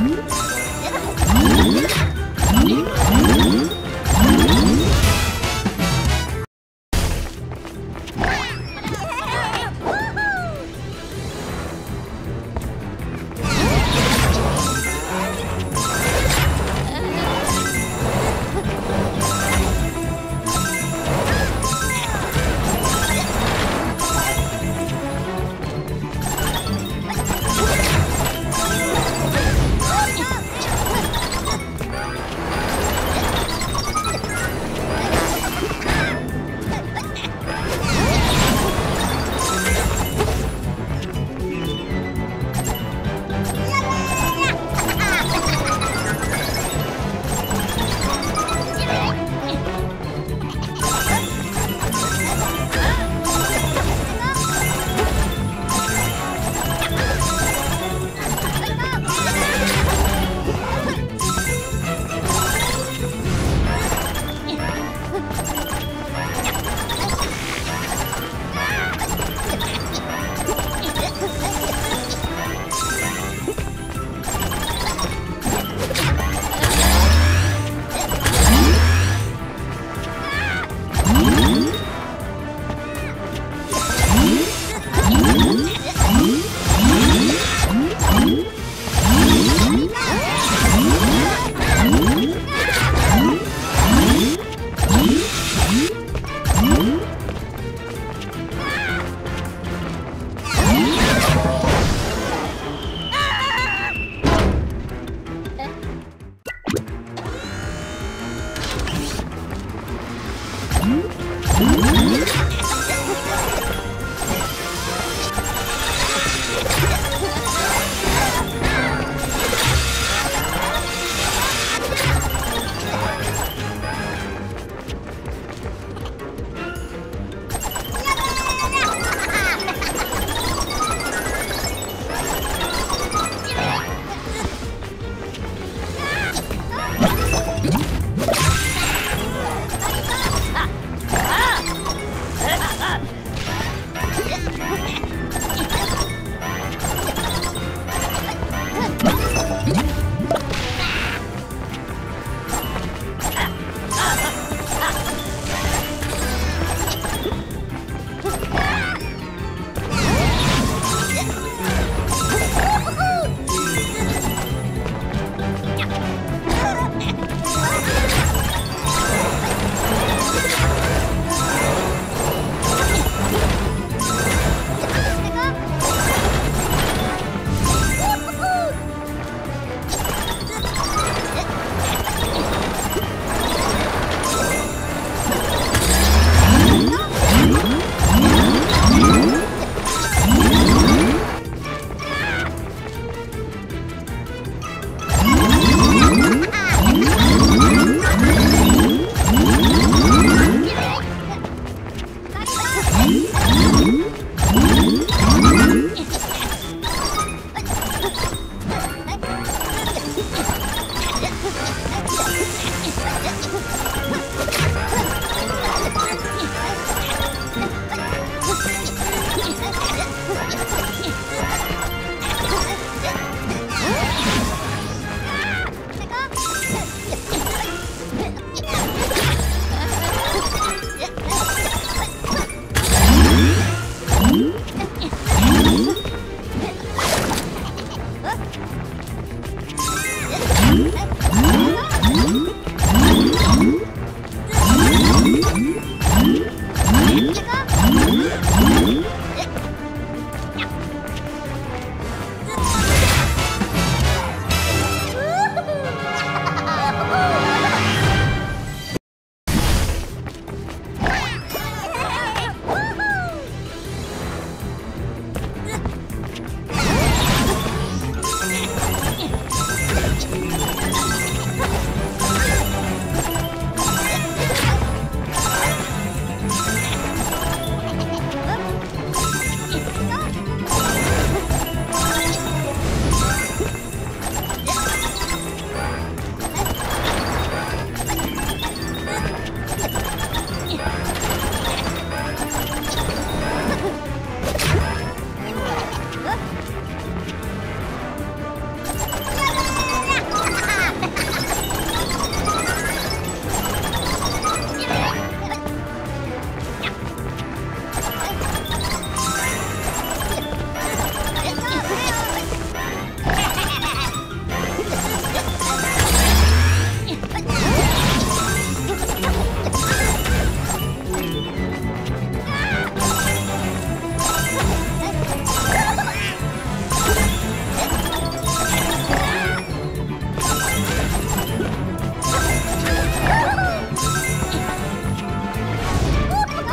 Hum?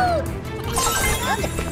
¡Woo!